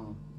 Oh.